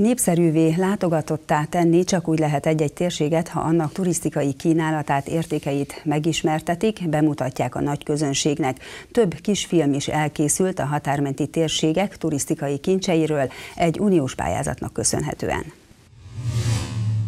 Népszerűvé látogatottá tenni csak úgy lehet egy-egy térséget, ha annak turisztikai kínálatát, értékeit megismertetik, bemutatják a nagy közönségnek. Több kisfilm is elkészült a határmenti térségek turisztikai kincseiről egy uniós pályázatnak köszönhetően.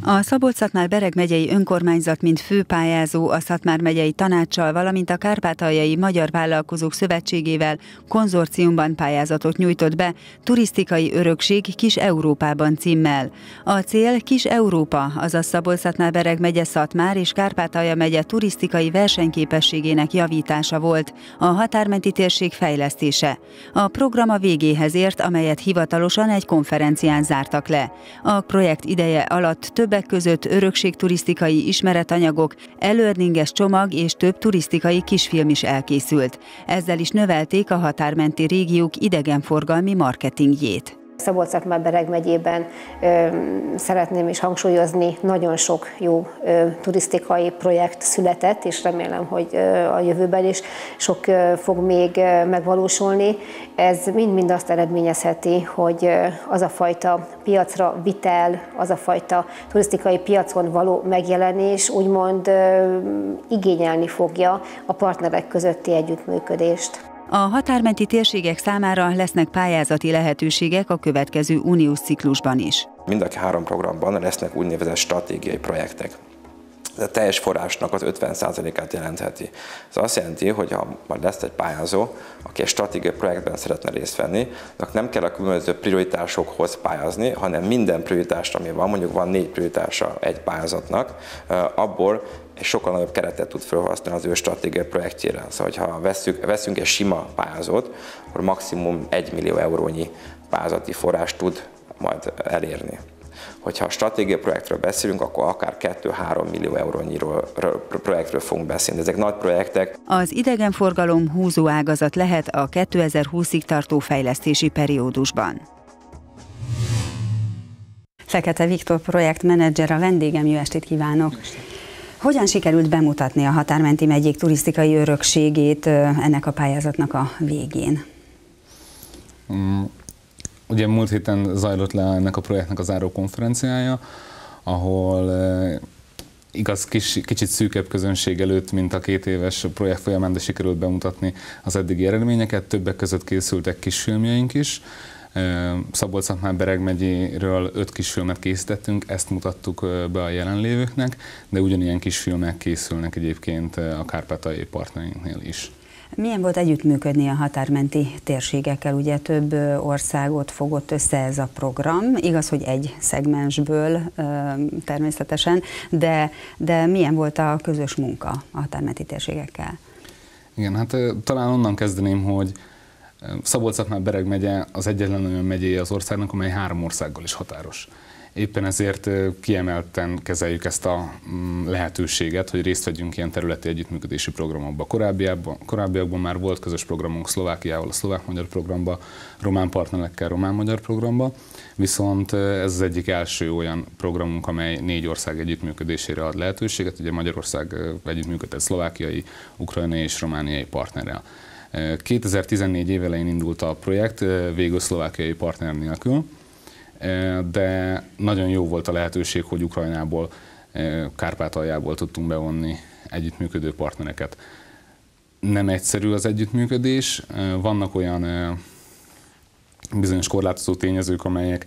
A szabolcs Bereg megyei önkormányzat, mint főpályázó a Szatmár megyei tanácssal, valamint a Kárpátaljai Magyar Vállalkozók Szövetségével konzorciumban pályázatot nyújtott be Turisztikai Örökség Kis Európában címmel. A cél Kis Európa, azaz szabolcs Bereg megye Szatmár és Kárpátalja megye turisztikai versenyképességének javítása volt, a határmenti térség fejlesztése. A program a végéhez ért, amelyet hivatalosan egy konferencián zártak le. A projekt ideje alatt több többek között örökségturisztikai ismeretanyagok, előrninges csomag és több turisztikai kisfilm is elkészült. Ezzel is növelték a határmenti régiók idegenforgalmi marketingjét szabolcs megyében ö, szeretném is hangsúlyozni, nagyon sok jó turisztikai projekt született, és remélem, hogy a jövőben is sok fog még megvalósulni. Ez mind-mind azt eredményezheti, hogy az a fajta piacra vitel, az a fajta turisztikai piacon való megjelenés úgymond igényelni fogja a partnerek közötti együttműködést. A határmenti térségek számára lesznek pályázati lehetőségek a következő uniós ciklusban is. Mind a három programban lesznek úgynevezett stratégiai projektek a teljes forrásnak az 50%-át jelentheti. Ez azt jelenti, hogy ha majd lesz egy pályázó, aki egy stratégiai projektben szeretne részt venni, annak nem kell a különböző prioritásokhoz pályázni, hanem minden prioritás, ami van, mondjuk van négy prioritása egy pályázatnak, abból egy sokkal nagyobb keretet tud felhasználni az ő stratégiai projektjére. Szóval, ha veszünk, veszünk egy sima pályázót, akkor maximum 1 millió eurónyi pályázati forrást tud majd elérni. Hogyha a stratégiai projektről beszélünk, akkor akár 2-3 millió eurónyiról projektről fogunk beszélni. Ezek nagy projektek. Az idegenforgalom húzó ágazat lehet a 2020-ig tartó fejlesztési periódusban. Fekete Viktor projektmenedzser a vendégem, jó estét kívánok! Hogyan sikerült bemutatni a határmenti megyék turisztikai örökségét ennek a pályázatnak a végén? Mm, ugye múlt héten zajlott le ennek a projektnek a záró konferenciája, ahol igaz kis, kicsit szűkebb közönség előtt, mint a két éves projekt folyamán, de sikerült bemutatni az eddigi eredményeket. Többek között készültek kisfilmjeink is, szabolcs már Bereg megyéről öt kisfilmet készítettünk, ezt mutattuk be a jelenlévőknek, de ugyanilyen kisfilmek készülnek egyébként a kárpátai partnerinknél is. Milyen volt együttműködni a határmenti térségekkel? Ugye több országot fogott össze ez a program, igaz, hogy egy szegmensből természetesen, de, de milyen volt a közös munka a határmenti térségekkel? Igen, hát talán onnan kezdeném, hogy szabolcs már Bereg megye az egyetlen olyan megyéje az országnak, amely három országgal is határos. Éppen ezért kiemelten kezeljük ezt a mm, lehetőséget, hogy részt vegyünk ilyen területi együttműködési programokba. Korábbiakban, korábbiakban már volt közös programunk Szlovákiával, a szlovák-magyar programba, román partnerekkel román-magyar programba, viszont ez az egyik első olyan programunk, amely négy ország együttműködésére ad lehetőséget. Ugye Magyarország együttműködött szlovákiai, ukrajnai és romániai partnerrel. 2014 év elején indult a projekt, végül szlovákiai partner nélkül, de nagyon jó volt a lehetőség, hogy Ukrajnából, Kárpátaljából tudtunk bevonni együttműködő partnereket. Nem egyszerű az együttműködés, vannak olyan bizonyos korlátozó tényezők, amelyek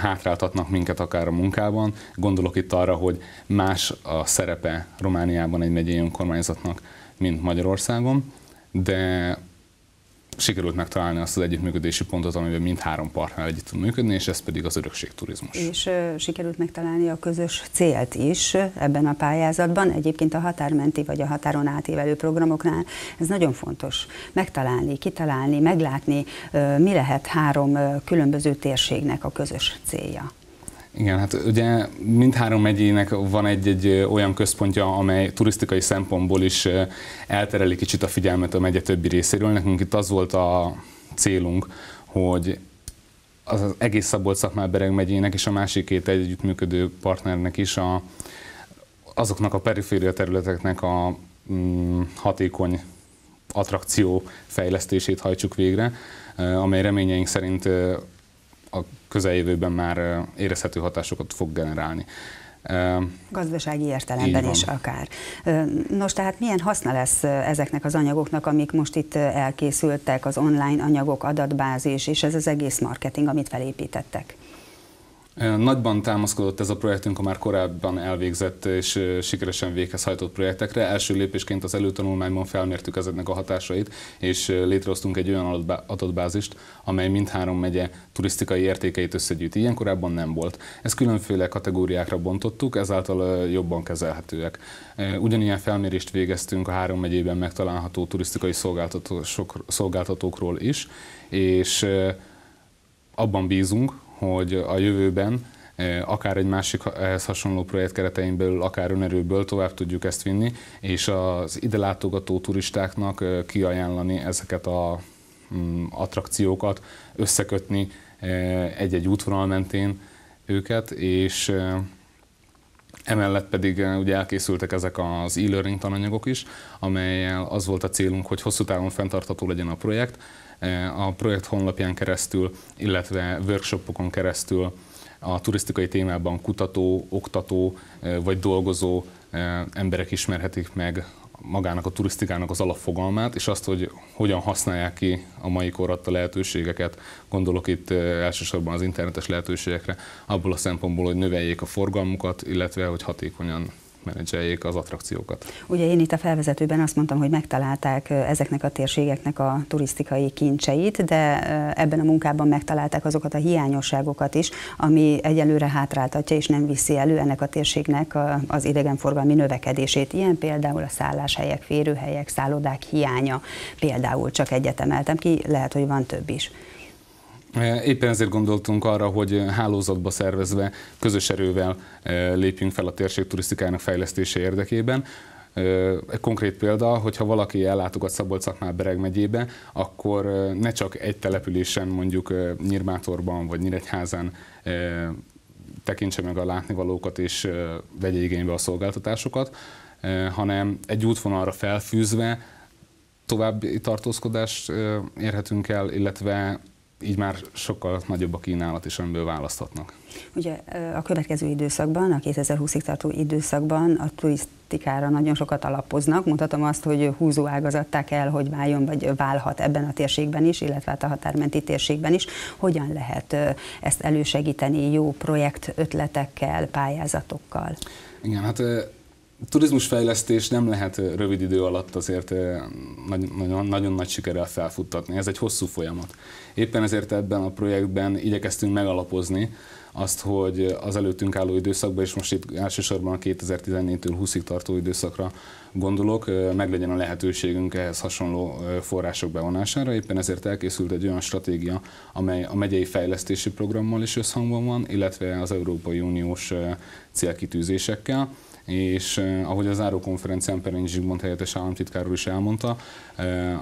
hátráltatnak minket akár a munkában. Gondolok itt arra, hogy más a szerepe Romániában egy megyei önkormányzatnak, mint Magyarországon de sikerült megtalálni azt az együttműködési pontot, amiben mindhárom partner együtt tud működni, és ez pedig az örökségturizmus. És uh, sikerült megtalálni a közös célt is ebben a pályázatban. Egyébként a határmenti vagy a határon átívelő programoknál ez nagyon fontos megtalálni, kitalálni, meglátni, uh, mi lehet három uh, különböző térségnek a közös célja. Igen, hát ugye mindhárom megyének van egy-egy olyan központja, amely turisztikai szempontból is eltereli kicsit a figyelmet a megye többi részéről. Nekünk itt az volt a célunk, hogy az egész szabolcs bereg megyének és a másik két együttműködő partnernek is a, azoknak a periféria területeknek a mm, hatékony attrakció fejlesztését hajtsuk végre, amely reményeink szerint közeljövőben már érezhető hatásokat fog generálni. Gazdasági értelemben is akár. Nos, tehát milyen haszna lesz ezeknek az anyagoknak, amik most itt elkészültek, az online anyagok, adatbázis, és ez az egész marketing, amit felépítettek? Nagyban támaszkodott ez a projektünk a már korábban elvégzett és sikeresen véghez hajtott projektekre. Első lépésként az előtanulmányban felmértük ezeknek a hatásait, és létrehoztunk egy olyan adatbázist, amely mindhárom megye turisztikai értékeit összegyűjti. Ilyen korábban nem volt. Ezt különféle kategóriákra bontottuk, ezáltal jobban kezelhetőek. Ugyanilyen felmérést végeztünk a három megyében megtalálható turisztikai szolgáltatókról is, és abban bízunk, hogy a jövőben eh, akár egy másik ehhez hasonló projekt keretein belül, akár önerőből tovább tudjuk ezt vinni, és az ide látogató turistáknak eh, kiajánlani ezeket a mm, attrakciókat, összekötni eh, egy-egy útvonal mentén őket, és Emellett pedig ugye elkészültek ezek az e-learning tananyagok is, amelyel az volt a célunk, hogy hosszú távon fenntartható legyen a projekt, a projekt honlapján keresztül, illetve workshopokon keresztül a turisztikai témában kutató, oktató vagy dolgozó emberek ismerhetik meg magának a turisztikának az alapfogalmát, és azt, hogy hogyan használják ki a mai kor adta lehetőségeket, gondolok itt elsősorban az internetes lehetőségekre, abból a szempontból, hogy növeljék a forgalmukat, illetve hogy hatékonyan menedzseljék az attrakciókat. Ugye én itt a felvezetőben azt mondtam, hogy megtalálták ezeknek a térségeknek a turisztikai kincseit, de ebben a munkában megtalálták azokat a hiányosságokat is, ami egyelőre hátráltatja és nem viszi elő ennek a térségnek az idegenforgalmi növekedését. Ilyen például a szálláshelyek, férőhelyek, szállodák hiánya. Például csak egyet emeltem ki, lehet, hogy van több is. Éppen ezért gondoltunk arra, hogy hálózatba szervezve, közös erővel lépjünk fel a térség turisztikájának fejlesztése érdekében. Egy konkrét példa, hogyha valaki ellátogat szabolcs Bereg megyébe, akkor ne csak egy településen, mondjuk Nyírmátorban vagy Nyíregyházán tekintse meg a látnivalókat és vegye igénybe a szolgáltatásokat, hanem egy útvonalra felfűzve további tartózkodást érhetünk el, illetve így már sokkal nagyobb a kínálat is, amiből választhatnak. Ugye a következő időszakban, a 2020-ig tartó időszakban a turisztikára nagyon sokat alapoznak. Mutatom azt, hogy húzó ágazattá kell, hogy váljon, vagy válhat ebben a térségben is, illetve hát a határmenti térségben is. Hogyan lehet ezt elősegíteni jó projekt ötletekkel, pályázatokkal? Igen, hát turizmusfejlesztés nem lehet rövid idő alatt azért nagyon, nagyon nagy sikerrel felfuttatni. Ez egy hosszú folyamat. Éppen ezért ebben a projektben igyekeztünk megalapozni azt, hogy az előttünk álló időszakban, és most itt elsősorban a 2014-től 20-ig tartó időszakra gondolok, meglegyen a lehetőségünk ehhez hasonló források bevonására. Éppen ezért elkészült egy olyan stratégia, amely a megyei fejlesztési programmal is összhangban van, illetve az Európai Uniós célkitűzésekkel és eh, ahogy az zárókonferencián Perény Zsigmond helyettes államtitkár is elmondta, eh,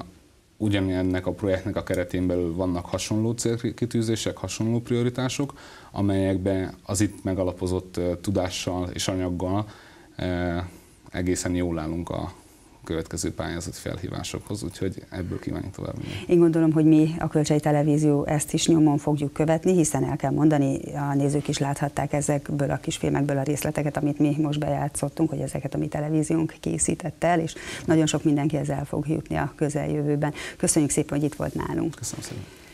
ugyanennek a projektnek a keretén belül vannak hasonló célkitűzések, hasonló prioritások, amelyekbe az itt megalapozott eh, tudással és anyaggal egészen jól állunk a következő pályázati felhívásokhoz, úgyhogy ebből kívánjuk tovább. Én gondolom, hogy mi a Kölcsei Televízió ezt is nyomon fogjuk követni, hiszen el kell mondani, a nézők is láthatták ezekből a kisfilmekből a részleteket, amit mi most bejátszottunk, hogy ezeket a mi televíziónk készített el, és nagyon sok mindenki ezzel fog jutni a közeljövőben. Köszönjük szépen, hogy itt volt nálunk. Köszönöm szépen.